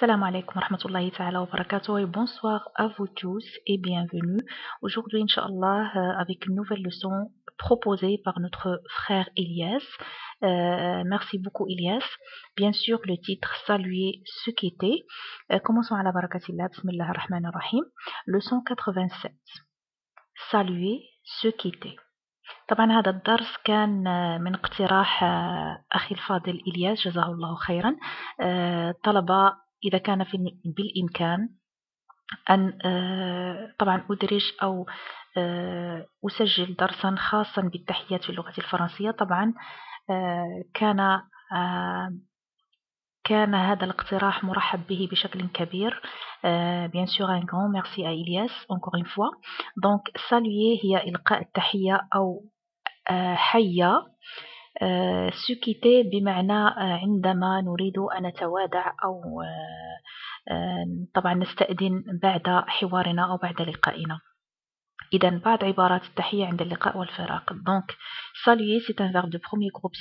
Salam alaikum wa rahmatullahi ta'ala wa barakatuh et bonsoir à vous tous et bienvenue. Aujourd'hui, Inch'Allah, euh, avec une nouvelle leçon proposée par notre frère Elias. Euh, merci beaucoup Elias. Bien sûr, le titre Saluer ce qui était. Euh, commençons à la barakatillah, bismillah ar-Rahman ar-Rahim. Leçon 87. Saluer ce qui était. طبعا هذا الدرس كان من اقتراح أخي الفاضل إلياس جزاه الله خيرا طلب إذا كان في بالإمكان أن آه، طبعا أدرج أو آه، أسجل درسا خاصا بالتحيات في اللغة الفرنسية. طبعا آه، كان كان هذا الاقتراح مرحب به بشكل كبير. bien sûr un grand merci à إلياس encore une fois. Donc saluer هي إلقاء التحية أو حيا سكيتي بمعنى عندما نريد أن نتوادع أو طبعا نستأذن بعد حوارنا أو بعد لقائنا. إذا بعض عبارات التحية عند اللقاء والفراق donc saluer c'est un verbe de premier groupe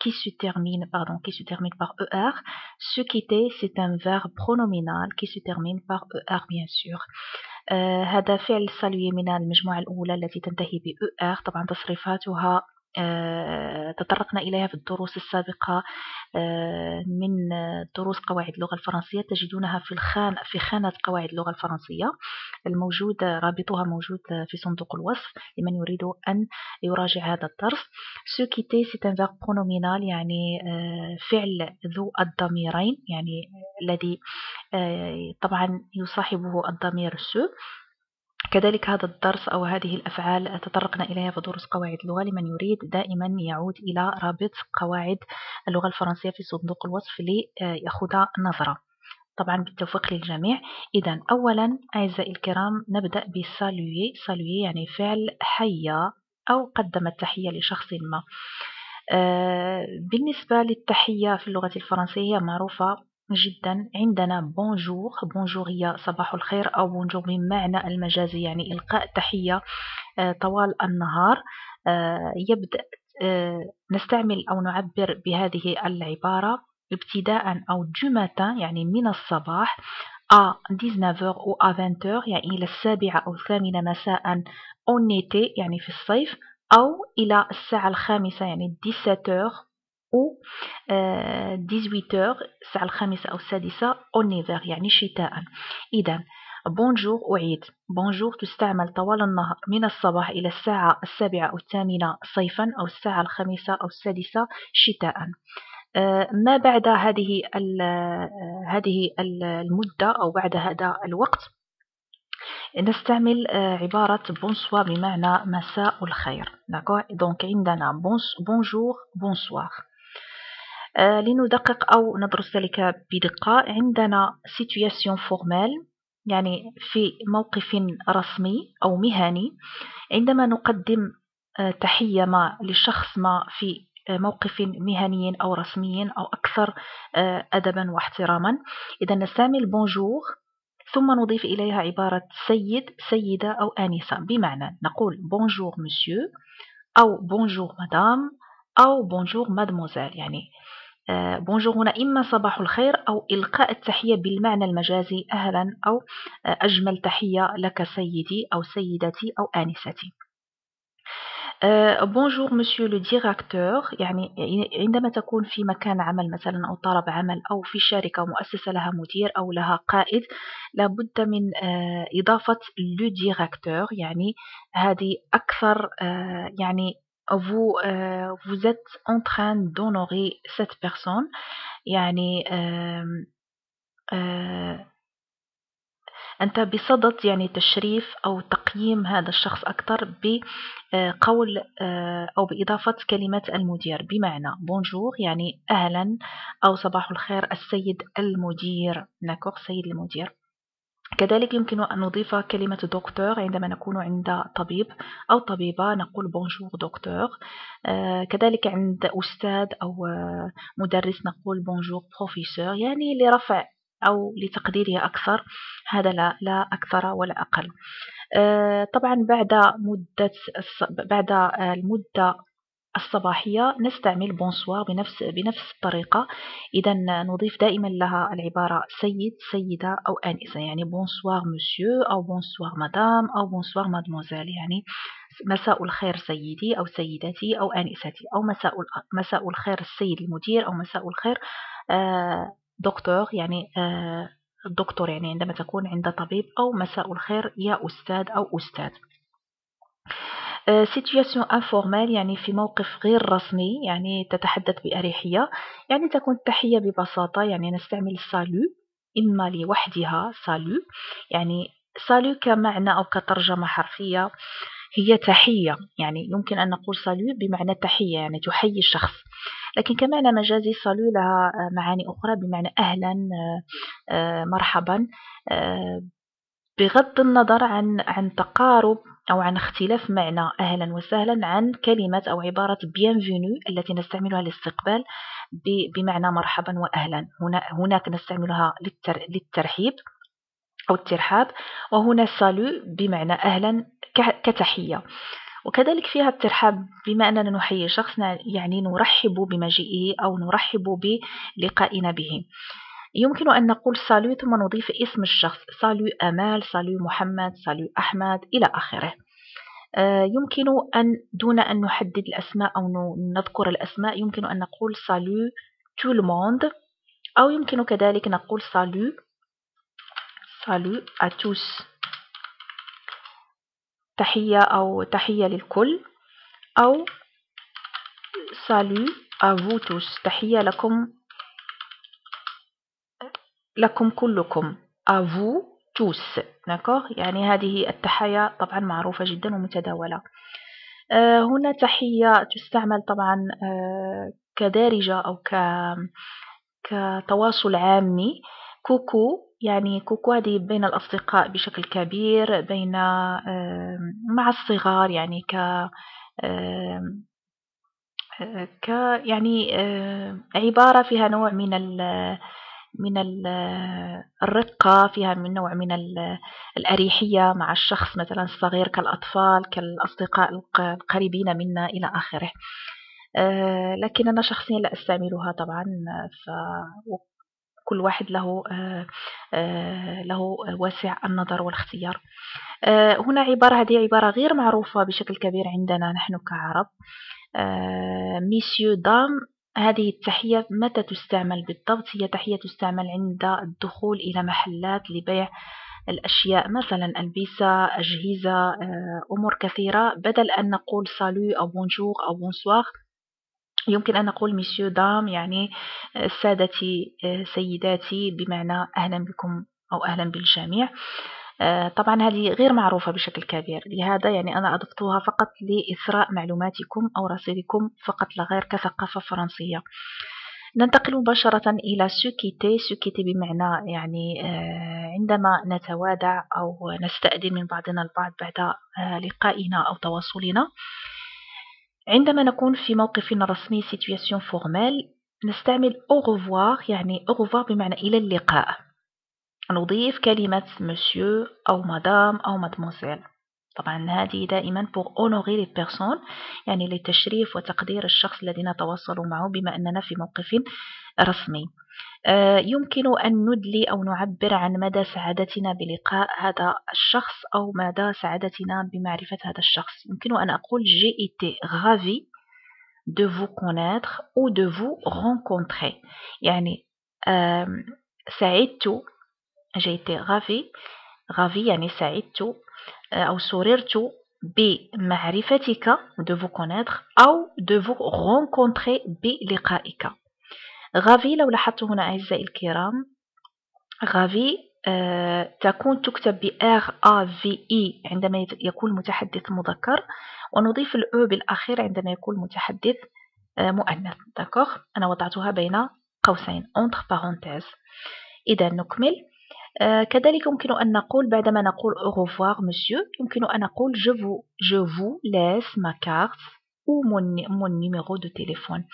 qui se termine pardon qui se termine par er. Se quitter c'est un verbe pronominal qui se termine par er bien sûr. هذا فعل saluer من المجموعة الأولى التي تنتهي ب er. طبعا تصريفاتها آه، تطرقنا إليها في الدروس السابقة. آه، من دروس قواعد اللغة الفرنسية تجدونها في الخان في خانة قواعد اللغة الفرنسية الموجود رابطها موجود في صندوق الوصف لمن يريد أن يراجع هذا الدرس. se quitter c'est un verbe pronominal يعني آه، فعل ذو الضميرين يعني الذي طبعا يصاحبه الضمير سو كذلك هذا الدرس أو هذه الأفعال تطرقنا إليها في دروس قواعد اللغة. لمن يريد دائما يعود إلى رابط قواعد اللغة الفرنسية في صندوق الوصف ليأخذ نظرة. طبعا بالتوفيق للجميع. إذا أولا أعزائي الكرام نبدأ بسالوي. سالوي يعني فعل حيا أو قدم التحية لشخص ما. آه، بالنسبة للتحية في اللغة الفرنسية معروفة جدا. عندنا بونجور. بونجور هي صباح الخير أو بونجور بمعنى المجازي يعني إلقاء تحية آه، طوال النهار. آه، يبدأ آه، نستعمل أو نعبر بهذه العبارة ابتداء أو جمة يعني من الصباح à 19h أو à 20h يعني إلى السابعة أو الثامنة مساء أو نيتي يعني في الصيف أو إلى الساعة الخامسة يعني 17h و 18 الساعة الخامسة أو السادسة أونيفر يعني شتاء. إذا بونجور أعيد بونجور تستعمل طوال النهار من الصباح إلى الساعة السابعة أو الثامنة صيفا أو الساعة الخامسة أو السادسة شتاء. ما بعد هذه هذه المدة أو بعد هذا الوقت؟ نستعمل عبارة bonsoir بمعنى مساء الخير. donc عندنا bonjour bonsoir آه، لندقق أو ندرس ذلك بدقة عندنا situation formelle يعني في موقف رسمي أو مهني. عندما نقدم آه، تحية ما لشخص ما في آه، موقف مهني أو رسمي أو أكثر أدبا واحتراما. إذا نستعمل bonjour ثم نضيف إليها عبارة سيد سيدة أو آنسة. بمعنى نقول bonjour monsieur أو bonjour madame أو bonjour mademoiselle يعني bonjour هنا إما صباح الخير أو إلقاء التحية بالمعنى المجازي أهلا أو أجمل تحية لك سيدي أو سيدتي أو آنستي. bonjour monsieur le directeur يعني عندما تكون في مكان عمل مثلا أو طلب عمل أو في شركة مؤسسة لها مدير أو لها قائد لابد من إضافة لو ديراكتور يعني هذه أكثر يعني vous, euh, vous êtes en train d'honorer cette personne. يعني euh, euh, أنت بصدد يعني تشريف أو تقييم هذا الشخص أكثر بقول أو بإضافة كلمة المدير. بمعنى bonjour يعني أهلا أو صباح الخير السيد المدير. encore سيد المدير. كذلك يمكن أن نضيف كلمة دكتور عندما نكون عند طبيب أو طبيبة نقول bonjour docteur آه، كذلك عند أستاذ أو آه، مدرس نقول bonjour professeur يعني لرفع أو لتقديره أكثر. هذا لا, لا أكثر ولا أقل. آه، طبعا بعد مدة بعد المدة الصباحية. نستعمل bonsoir بنفس بنفس الطريقة. إذا نضيف دائما لها العبارة سيد سيدة أو آنسة. يعني bonsoir monsieur أو bonsoir madame أو bonsoir mademoiselle يعني مساء الخير سيدي أو سيدتي أو آنستي. أو مساء مساء الخير السيد المدير أو مساء الخير آه، دكتور. يعني آه، الدكتور يعني عندما تكون عند طبيب أو مساء الخير يا أستاذ أو أستاذ. situation آه، informelle يعني في موقف غير رسمي يعني تتحدث بأريحية. يعني تكون التحية ببساطة يعني نستعمل salut إما لوحدها salut يعني salut كمعنى أو كترجمة حرفية هي تحية. يعني يمكن أن نقول salut بمعنى تحية يعني تحيي الشخص. لكن كمعنى مجازي سالو لها معاني أخرى بمعنى أهلا آه، آه، مرحبا. بغض النظر عن عن تقارب أو عن اختلاف معنى أهلا وسهلا عن كلمة أو عبارة bienvenue التي نستعملها للاستقبال بمعنى مرحبا وأهلا. هنا هناك نستعملها للترحيب أو الترحاب وهنا سالو بمعنى أهلا كتحية. وكذلك فيها الترحاب بما أننا نحيي شخص يعني نرحب بمجيئه أو نرحب بلقائنا به. يمكن أن نقول salut ثم نضيف اسم الشخص. salut أمال salut محمد salut أحمد إلى آخره. آه، يمكن أن دون أن نحدد الأسماء أو نذكر الأسماء يمكن أن نقول salut tout le monde أو يمكن كذلك نقول salut salut à tous تحية أو تحية للكل أو سالو أفوتوس تحية لكم لكم كلكم. أفو توس يعني هذه التحية طبعا معروفة جدا ومتداولة. آه هنا تحية تستعمل طبعا آه كدارجة أو ك كتواصل عامي. كوكو يعني كوكو هذه بين الأصدقاء بشكل كبير بين مع الصغار يعني ك ك يعني عبارة فيها نوع من من الرقة فيها من نوع من الأريحية مع الشخص مثلا الصغير كالأطفال كالأصدقاء القريبين منا إلى آخره. لكن أنا شخصيا لا أستعملها طبعا ف كل واحد له آه، آه، له واسع النظر والاختيار. آه، هنا عبارة هذه عبارة غير معروفة بشكل كبير عندنا نحن كعرب. messieurs dames هذه التحية متى تستعمل بالضبط؟ هي تحية تستعمل عند الدخول إلى محلات لبيع الأشياء مثلا ألبسة أجهزة أمور كثيرة. بدل أن نقول salut أو bonjour أو bonsoir يمكن أن نقول messieurs dames يعني آه، سادتي آه، سيداتي بمعنى أهلا بكم أو أهلا بالجميع. آه، طبعا هذه غير معروفة بشكل كبير. لهذا يعني أنا أضفتها فقط لإثراء معلوماتكم أو رصيدكم فقط لا غير كثقافة فرنسية. ننتقل مباشرة إلى سوكيتي سوكيتي بمعنى يعني عندما نتوادع أو نستأذن من بعضنا البعض بعد لقائنا أو تواصلنا. عندما نكون في موقف رسمي situation فورمال نستعمل revoir يعني revoir بمعنى إلى اللقاء. نضيف كلمة monsieur أو مدام أو mademoiselle. طبعا هذه دائما pour honorer les personnes يعني لتشريف وتقدير الشخص الذي نتواصل معه بما أننا في موقف رسمي. آه، يمكن أن ندلي أو نعبر عن مدى سعادتنا بلقاء هذا الشخص أو مدى سعادتنا بمعرفة هذا الشخص. يمكن أن أقول j'ai été ravi de vous connaître ou de vous rencontrer. يعني سعدت j'ai été ravi يعني سعدت آه، أو سررت بمعرفتك de vous connaître أو de vous rencontrer بلقائك. غافي لو لاحظتوا هنا أعزائي الكرام غافي آه تكون تكتب ب R A V E عندما يكون المتحدث مذكر ونضيف الأو بالأخير عندما يكون المتحدث آه مؤنث. داكوغ أنا وضعتها بين قوسين entre parenthèses. إذا نكمل. كذلك يمكن أن نقول بعدما نقول au revoir monsieur يمكن أن نقول je vous, je vous laisse ma carte ou mon, mon numéro de téléphone.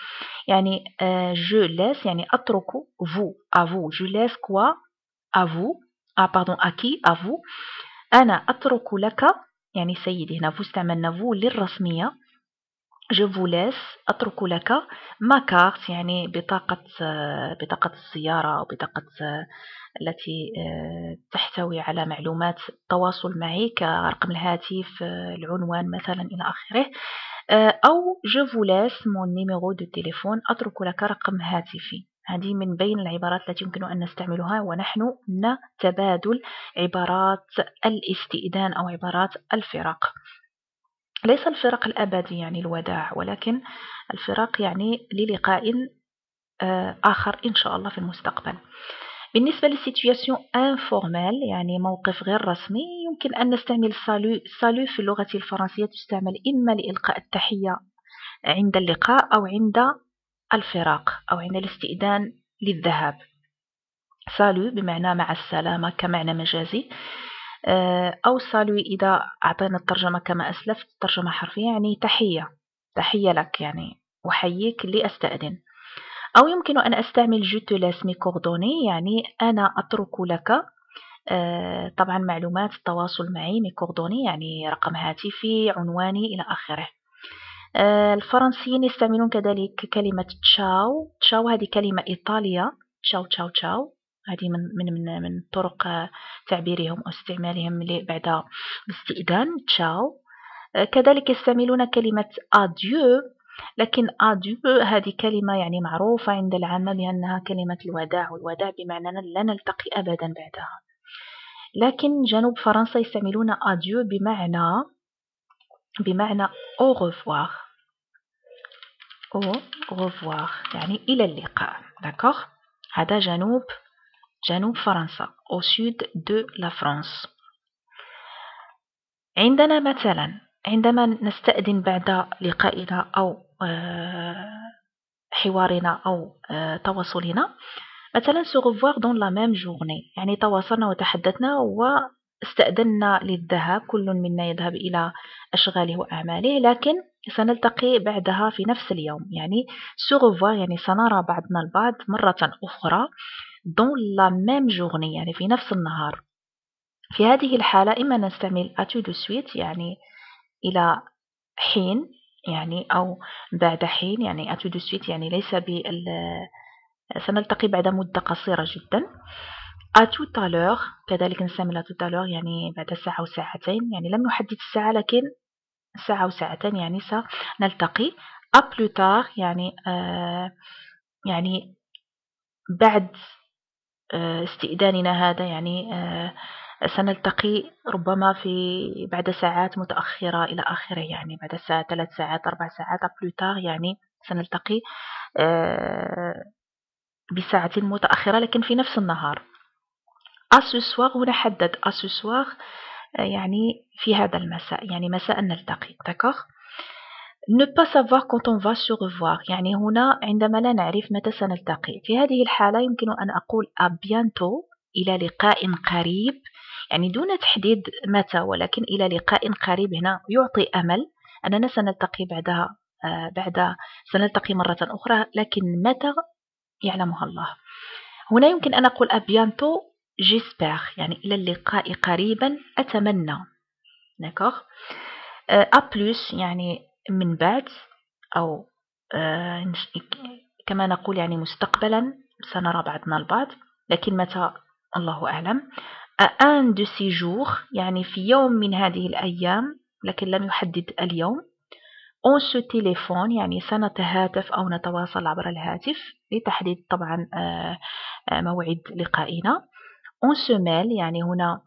يعني euh, je laisse يعني أترك vous à vous je laisse quoi à vous ah pardon à qui à vous أنا أترك لك يعني سيدي هنا vous استعملنا vous للرسمية جو vous laisse أترك لك ما كارت يعني بطاقة بطاقة السيارة أو بطاقة التي تحتوي على معلومات التواصل معي كرقم الهاتف العنوان مثلا إلى آخره. أو جو vous laisse mon numéro de téléphone أترك لك رقم هاتفي. هذه من بين العبارات التي يمكن أن نستعملها ونحن نتبادل عبارات الاستئذان أو عبارات الفراق ليس الفراق الأبدي يعني الوداع ولكن الفراق يعني للقاء آه، آخر إن شاء الله في المستقبل. بالنسبة لل situation informelle يعني موقف غير رسمي يمكن أن نستعمل salut salut في اللغة الفرنسية تستعمل إما لإلقاء التحية عند اللقاء أو عند الفراق أو عند الاستئذان للذهاب. salut بمعنى مع السلامة كمعنى مجازي. أو salut إذا أعطينا الترجمة كما أسلفت ترجمة حرفية يعني تحية تحية لك يعني أحييك لأستأذن. أو يمكن أن أستعمل je te laisse mes coordonnées يعني أنا أترك لك آه، طبعا معلومات التواصل معي mes coordonnées يعني رقم هاتفي عنواني إلى آخره. آه، الفرنسيين يستعملون كذلك كلمة تشاو. تشاو هذه كلمة إيطالية. تشاو تشاو تشاو. هذه من من من من طرق تعبيرهم أو استعمالهم بعد الاستئذان. تشاو. كذلك يستعملون كلمة أديو لكن أديو هذه كلمة يعني معروفة عند العامة بأنها كلمة الوداع والوداع بمعنى لا نلتقي أبدا بعدها. لكن جنوب فرنسا يستعملون أديو بمعنى بمعنى au revoir. au revoir يعني إلى اللقاء. D'accord هذا جنوب جنوب فرنسا au sud de la France. عندنا مثلا عندما نستأذن بعد لقائنا أو حوارنا أو تواصلنا مثلا revoir dans la même journée. يعني تواصلنا وتحدثنا واستأذنا للذهاب كل منا يذهب إلى أشغاله وأعماله لكن سنلتقي بعدها في نفس اليوم. يعني revoir يعني سنرى بعضنا البعض مرة أخرى. Dans la même journée يعني في نفس النهار. في هذه الحالة إما نستعمل à tout de suite يعني إلى حين يعني أو بعد حين يعني à tout de suite يعني ليس بل سنلتقي بعد مدة قصيرة جدا. à tout à l'heure كذلك نستعمل أتو تالور يعني بعد ساعة أو ساعتين يعني لم نحدد الساعة لكن ساعة أو ساعتين يعني سنلتقي. أبلوتار يعني آه يعني بعد استئذاننا هذا يعني آه سنلتقي ربما في بعد ساعات متأخرة إلى آخره يعني بعد ساعة ثلاث ساعات أربع ساعات بلوتار يعني سنلتقي آه، بساعة متأخرة لكن في نفس النهار. أسوسوار هنا حدد أسوسوار آه، يعني في هذا المساء يعني مساء نلتقي دكوغ ne pas savoir quand on va se revoir. يعني هنا عندما لا نعرف متى سنلتقي. في هذه الحالة يمكن أن أقول à bientôt إلى لقاء قريب. يعني دون تحديد متى ولكن إلى لقاء قريب هنا يعطي أمل أننا سنلتقي بعدها آه، بعد سنلتقي مرة أخرى. لكن متى؟ يعلمها الله. هنا يمكن أن أقول أبيانتو جيسبر يعني إلى اللقاء قريبا أتمنى. داكوغ أبلوس يعني من بعد أو آه، كما نقول يعني مستقبلا سنرى بعضنا البعض لكن متى؟ الله أعلم. De ces jours يعني في يوم من هذه الأيام لكن لم يحدد اليوم on se téléphone يعني سنتهاتف أو نتواصل عبر الهاتف لتحديد طبعا موعد لقائنا. On se mail يعني هنا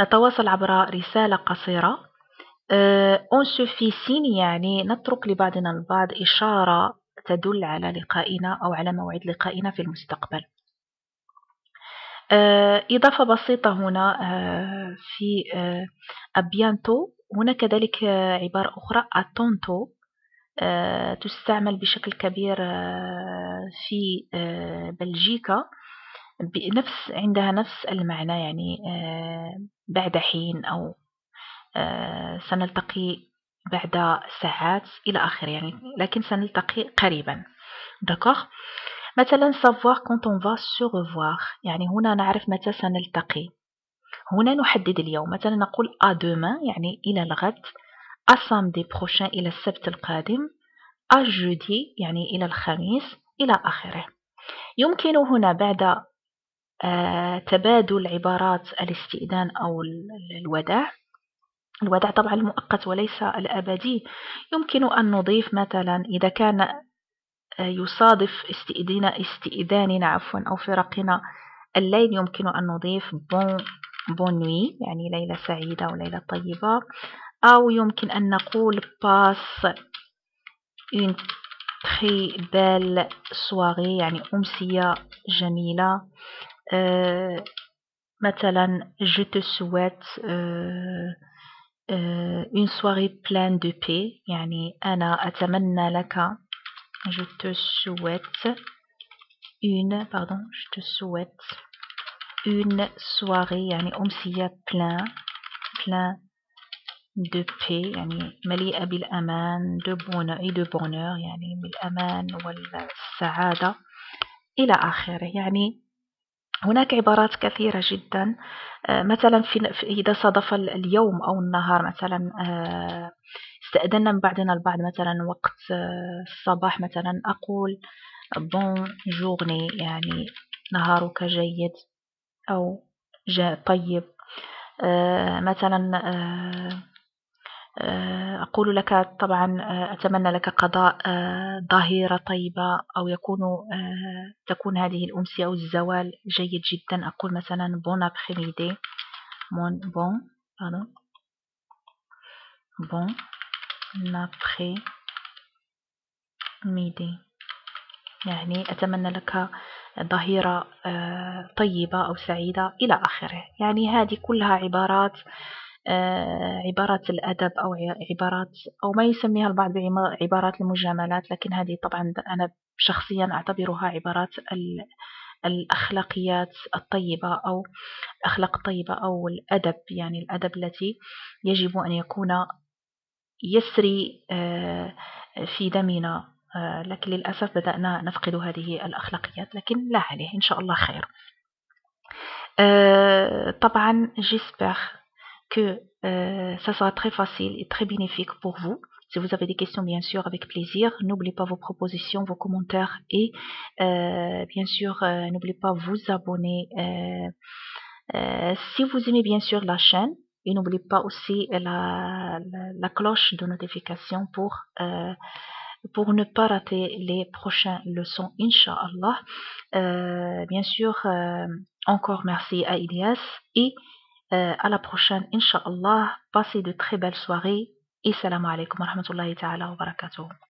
نتواصل عبر رسالة قصيرة. On se fait signe يعني نترك لبعضنا البعض إشارة تدل على لقائنا أو على موعد لقائنا في المستقبل. آه، إضافة بسيطة هنا آه، في أبيانتو. آه، هنا كذلك عبارة أخرى أتونتو. تستعمل بشكل كبير في بلجيكا. بنفس عندها نفس المعنى يعني بعد حين أو سنلتقي بعد ساعات إلى آخره يعني لكن سنلتقي قريبا. دكوغ مثلا savoir quand on va se revoir. يعني هنا نعرف متى سنلتقي. هنا نحدد اليوم. مثلا نقول à demain يعني إلى الغد. À samedi prochain إلى السبت القادم. À jeudi يعني إلى الخميس إلى آخره. يمكن هنا بعد آه، تبادل عبارات الاستئذان أو الوداع. الوداع طبعا المؤقت وليس الأبدي. يمكن أن نضيف مثلا إذا كان آه، يصادف استئذان استئذاننا عفوا أو فرقنا الليل يمكن أن نضيف bonne bonne nuit يعني ليلة سعيدة وليلة طيبة. أو يمكن أن نقول passe une très belle soirée يعني أمسية جميلة. euh, مثلا je te souhaite euh, une soirée pleine de paix يعني أنا أتمنى لك je te souhaite une pardon je te souhaite une soirée يعني أمسية plein plein de paix يعني مليئة بالأمان de bonheur et de bonheur يعني بالأمان والسعادة إلى آخره يعني هناك عبارات كثيرة جدا. آه، مثلا في إذا صادف اليوم أو النهار مثلا آه، استأذنا من بعضنا البعض مثلا وقت آه، الصباح مثلا أقول bonne journée يعني نهارك جيد أو طيب مثلا أقول لك طبعا آه، أتمنى لك قضاء آه، ظهيرة طيبة أو يكون تكون هذه الأمسية أو الزوال جيد جدا. أقول مثلا bon après bon bon bon après-midi يعني أتمنى لك ظهيرة طيبة أو سعيدة إلى آخره. يعني هذه كلها عبارات آه، عبارات الأدب أو عبارات أو ما يسميها البعض بعبارات المجاملات لكن هذه طبعا أنا شخصيا أعتبرها عبارات الأخلاقيات الطيبة أو الأخلاق الطيبة أو الأدب يعني الأدب التي يجب أن يكون يسري آه، في دمنا. آه، لكن للأسف بدأنا نفقد هذه الأخلاقيات لكن لا عليه إن شاء الله خير. طبعا جيسبر. Que euh, ça sera très facile et très bénéfique pour vous. Si vous avez des questions, bien sûr, avec plaisir. N'oubliez pas vos propositions, vos commentaires et euh, bien sûr, euh, n'oubliez pas vous abonner. si vous aimez bien sûr la chaîne, et n'oubliez pas aussi la, cloche de notification pour, pour ne pas rater les prochaines leçons, Inch'Allah. bien sûr, encore merci à Ilias et à la prochaine, Inch'Allah. Passez de très belles soirées. Et salam alaikum wa rahmatullahi ta'ala wa barakatuh.